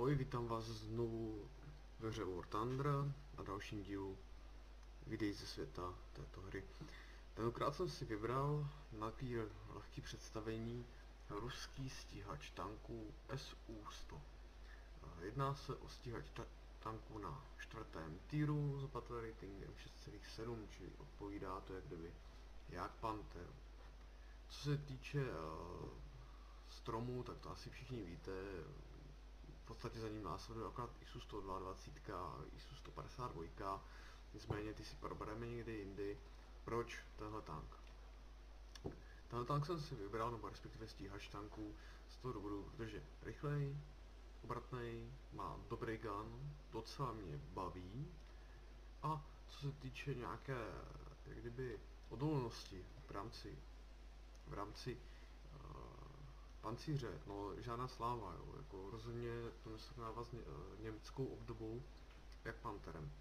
Ahoj, vítám vás znovu ve hře War Thunder na dalším dílu videí ze světa této hry. Tentokrát jsem si vybral na lehký představení ruský stíhač tanků SU-100. Jedná se o stíhač ta tanků na čtvrtém týru s battle ratingem 6,7, čili odpovídá to jak kdyby jak Panther. Co se týče uh, tak to asi všichni víte, podstatě za ním následuje akorát ISU 122 a ISU 152, nicméně ty si probereme někdy jindy. Proč tenhle tank? Tenhle tank jsem si vybral, nebo respektive stíhač tanků, z toho důvodu, protože rychlej, obratný, má dobrý gun, docela mě baví a co se týče nějaké, jak kdyby, odolnosti v rámci, v rámci pancíře, no žádná sláva, jo, jako rozhodně to nesrovnává s ně, eh, německou obdobou jak Panterem.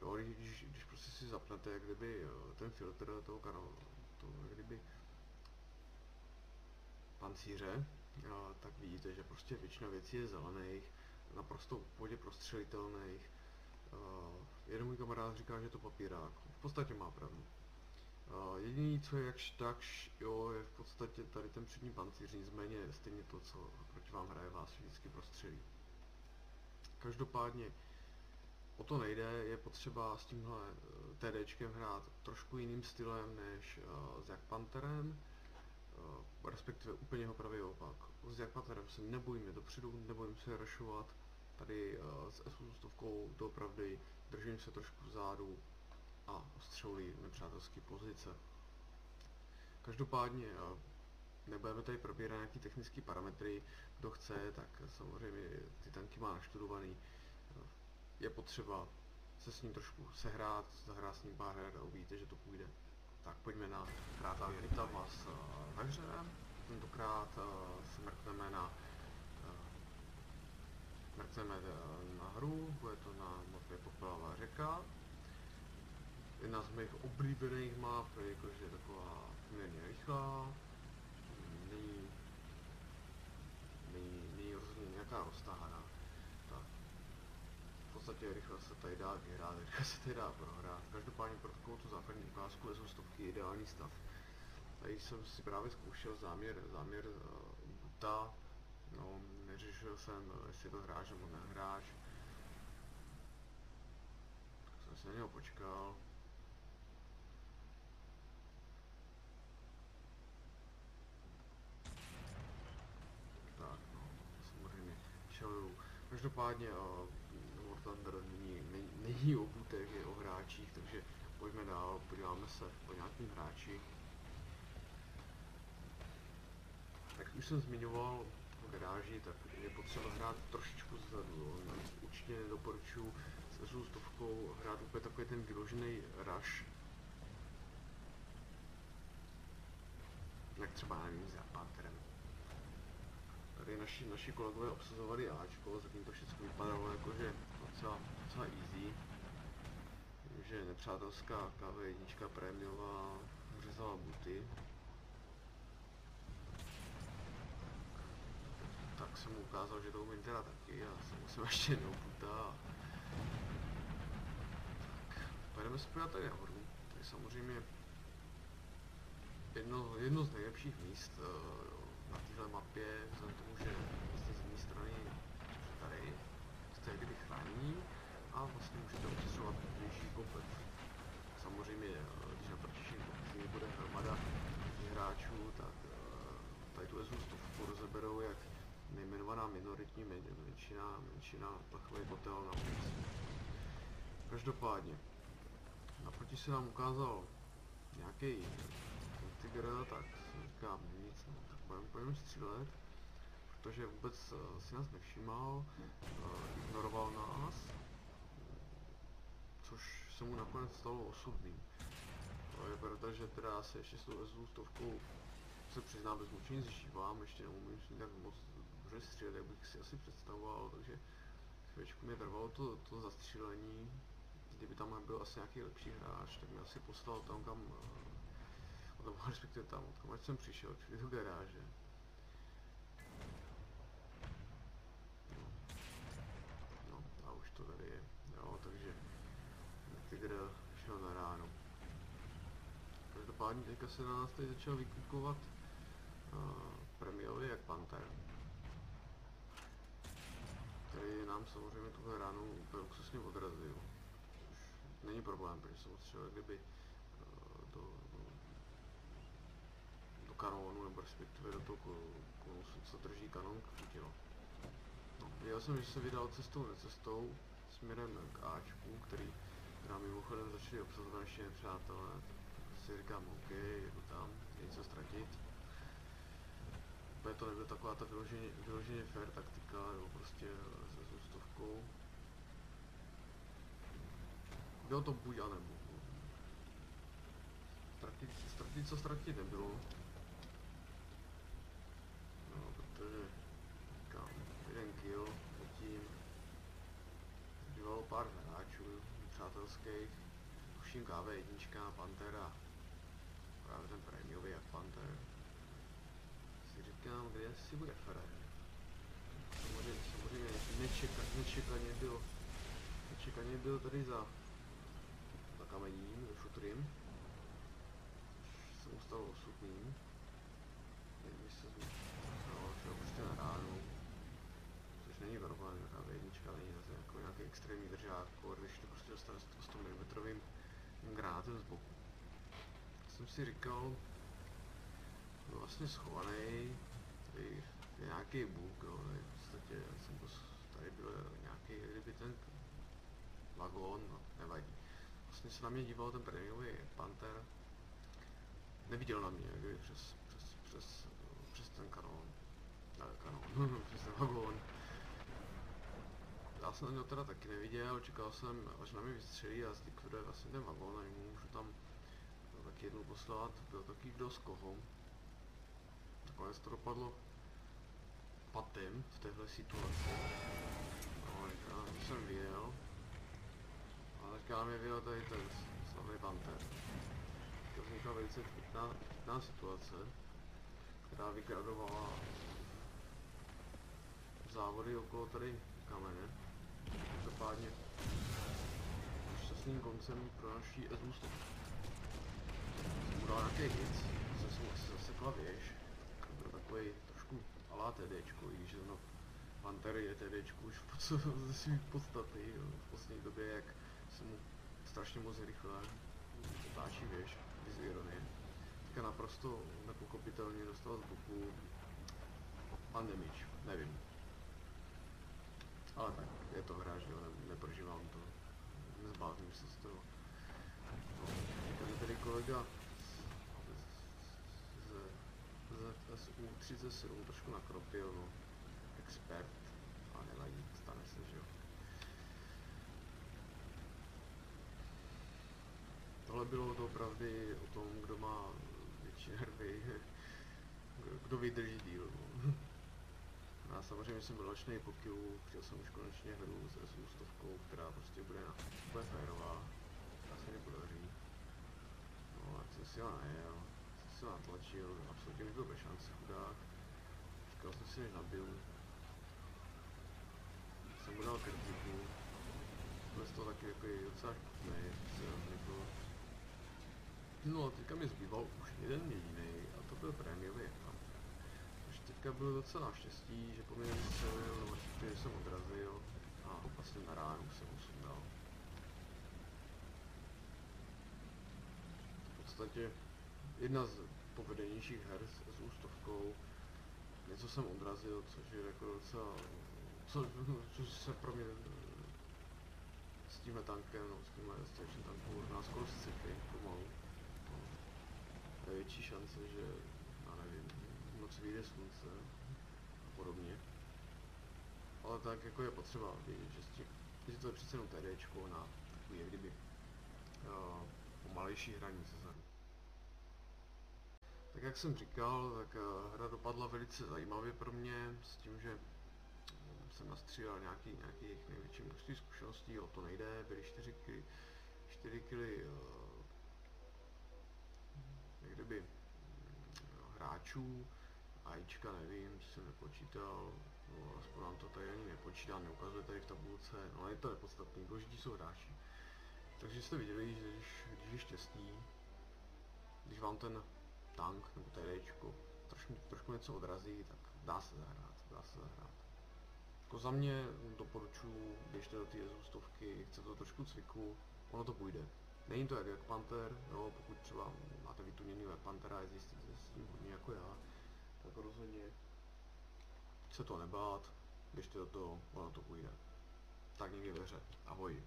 Jo, když, když prostě si zapnete, jak kdyby eh, ten filtr toho kanalu, to jak kdyby pancíře, a, tak vidíte, že prostě většina věcí je zelených, naprosto v podě prostřelitelných. jeden můj kamarád říká, že je to papírák. V podstatě má pravdu. Jediný, co je jakž takž, jo, je v podstatě tady ten přední pancíř, nicméně stejně to, co proti vám hraje, vás vždycky prostřelí. Každopádně o to nejde, je potřeba s tímhle eh, TDčkem hrát trošku jiným stylem než uh, s Jak Pantherem, uh, respektive úplně ho pravý opak. S Jak Pantherem se nebojíme dopředu, nebojím se rašovat, tady uh, s SU stovkou doopravdy držím se trošku vzadu, a ostřelí nepřátelské pozice. Každopádně nebudeme tady probírat nějaké technické parametry, kdo chce, tak samozřejmě ty tanky má naštudovaný. Je potřeba se s ním trošku sehrát, zahrát s ním pár her a uvidíte, že to půjde. Tak pojďme na hrát a vítám vás ve hře. Tentokrát se mrkneme na mrkneme na hru, bude to na mapě Popelavá řeka jedna z mých oblíbených map, jakože je taková poměrně rychlá, není, není, není rozhodně nějaká roztáhaná. Tak. V podstatě rychle se tady dá vyhrát, rychle se tady dá prohrát. Každopádně pro takovou tu základní ukázku jsou stovky ideální stav. Tady jsem si právě zkoušel záměr, záměr uh, buta, no, neřešil jsem, jestli to hráč nebo nehráč. Tak jsem se na něho počkal. tak no, samozřejmě čeluju. Každopádně uh, War Thunder není, není, není o butech, je o hráčích, takže pojďme dál, podíváme se o nějakým hráči. Jak už jsem zmiňoval v garáži, tak je potřeba hrát trošičku zezadu. Určitě nedoporučuji s stovkou hrát úplně takový ten vyložený rush. Jak třeba nevím, s Japanterem. Tady naši, naši kolegové obsazovali Ačko, zatím to všechno vypadalo jakože docela, docela easy. že nepřátelská KV1 prémiová řezala buty. Tak jsem mu ukázal, že to umím teda taky a jsem musel ještě jednou buta. Tak, pojedeme se podívat tady nahoru. Je samozřejmě jedno, jedno z nejlepších míst uh, na téhle mapě, vzhledem tomu, že vlastně z jedné strany tady jste kdyby chrání a vlastně můžete obsazovat větší komplet. Samozřejmě, když na protiším bude hromada hráčů, tak eh, tady tu ESU stovku rozeberou jak nejmenovaná minoritní menšina, menšina plechový kotel na ulici. Každopádně, naproti se nám ukázal nějaký Tigra, tak říkám nic, no, budeme, budeme střílet, protože vůbec uh, si nás nevšímal, uh, ignoroval nás, což se mu nakonec stalo osudným. To je pravda, že teda se ještě s tou SU stovkou se přiznám bez mučení zžívám, ještě neumím s ní tak moc dobře střílet, jak bych si asi představoval, takže chvíličku mi trvalo to, to zastřílení, kdyby tam byl asi nějaký lepší hráč, tak mi asi poslal tam, kam domu, no, respektive tam, odkud jsem přišel, čili do garáže. No, no a už to tady je, jo, takže tygr šel na ráno. Každopádně teďka se na nás tady začal vykukovat uh, premiově jak panter. Který nám samozřejmě tuhle ránu úplně luxusně odrazil. Už není problém, protože jsem odstřelil kdyby uh, kanónu, nebo respektive do toho konusu, co drží kanon k tělo. No, viděl jsem, že se vydal cestou necestou směrem k Ačku, který která mimochodem začali obsazovat naši nepřátelé, si říkám, OK, jedu tam, něco ztratit. Úplně to nebyla taková ta vyloženě, vyloženě fair taktika, nebo prostě se zůstovkou. Bylo to buď a nebo. Ztratit, ztratit co ztratit nebylo. No, protože, říkám, jeden kill, zatím zbývalo pár hráčů, přátelských, tuším KV jednička, Pantera, právě ten prémiový jak Panther. Si říkám, kde si bude Ferrer. Samozřejmě, samozřejmě nečeka, nečekaně byl, nečekaně byl tady za, za kamením, za šutrým. Se mu stalo osudným. Nevím, se zmi, no, šel prostě na ránu. Což není problém, KV jednička není zase jako nějaký extrémní držák, když to prostě dostane 100 mm granátem z boku. Jsem si říkal, byl vlastně schovaný, tady je nějaký bůh, jo, tady v podstatě jsem to, tady byl nějaký, kdyby ten vagón, no, nevadí. Vlastně se na mě díval ten prémiový Panther, neviděl na mě, kdyby přes, přes, přes, přes ten kanón, ne, kanón, přes ten vagón, já jsem to teda taky neviděl, čekal jsem, až na mě vystřelí a zlikviduje vlastně ten vagón a můžu tam taky jednou poslat, byl taky kdo z koho. Nakonec to dopadlo patem v téhle situaci. No, říkám, jsem vyjel. A teďka mě vyjel tady ten slavný Panther. To vznikla velice vtipná, vtipná situace, která vygradovala závody okolo tady kamene. Každopádně šťastným koncem pro naší SU 100. Jsem dal nějaký hit, zase zasekla věž, byl takový trošku alá TDčko, i že no, Panther je TDčko už ze svých podstaty, jo, v poslední době, jak se mu strašně moc rychle otáčí věž, bez ironie. Teďka naprosto nepochopitelně dostal z boku Pandemič, nevím, ale tak, je to hra, že jo, ne, neprožívám to. Nezbázním se z toho. Kolega z, z, z SU37 trošku nakropil, no. Expert, a nevadí, stane se, že jo. Tohle bylo opravdu o tom, kdo má větší nervy, kdo vydrží díl. No. A samozřejmě jsem byl lačný po killu, chtěl jsem už konečně hru s SU stovkou, která prostě bude, na, bude férová. Nepodaří. No, tak jsem si ho najel, jsem si ho natlačil, absolutně mi byl bez šance chudák. Říkal jsem si, než nabiju. Jsem mu dal kritiku. Byl z toho taky jako docela špatný, se roznikl. No a teďka mi zbýval už jeden jediný a to byl prémiový teďka byl docela štěstí, že po mě vystřelil, nebo respektive jsem odrazil a vlastně na ránu jsem usundal. V podstatě jedna z povedenějších her s, s ústovkou. Něco jsem odrazil, což je jako docela, co, což se pro mě s tímhle tankem, no, s tímhle station tankem možná skoro sci-fi pomalu. No. Je větší šance, že, já nevím, noc vyjde slunce a podobně. Ale tak jako je potřeba vědět, že, tím, že to je přece jenom TDčko na takový, kdyby uh, pomalejší hraní sezonu. Tak jak jsem říkal, tak uh, hra dopadla velice zajímavě pro mě, s tím, že jsem nastřílel nějaký, nějakých největší množství zkušeností, o to nejde, byly 4 kily, 4 kily uh, jak kdyby hráčů, AIčka nevím, jsem nepočítal, no, aspoň nám to tady ani nepočítá, neukazuje tady v tabulce, no ale je to nepodstatný, důležití jsou hráči. Takže jste viděli, že když, když je štěstí, když vám ten tank nebo TDčko trošku, trošku něco odrazí, tak dá se zahrát, dá se zahrát. Jako za mě doporučuji, běžte do té stovky, chce to trošku cviku, ono to půjde. Není to jak, jak Panther, jo, pokud třeba máte vytuněný jak Panthera, jezdíte s tím hodně jako já, tak rozhodně se to nebát, běžte do toho, ono to půjde. Tak někdy ve hře. Ahoj.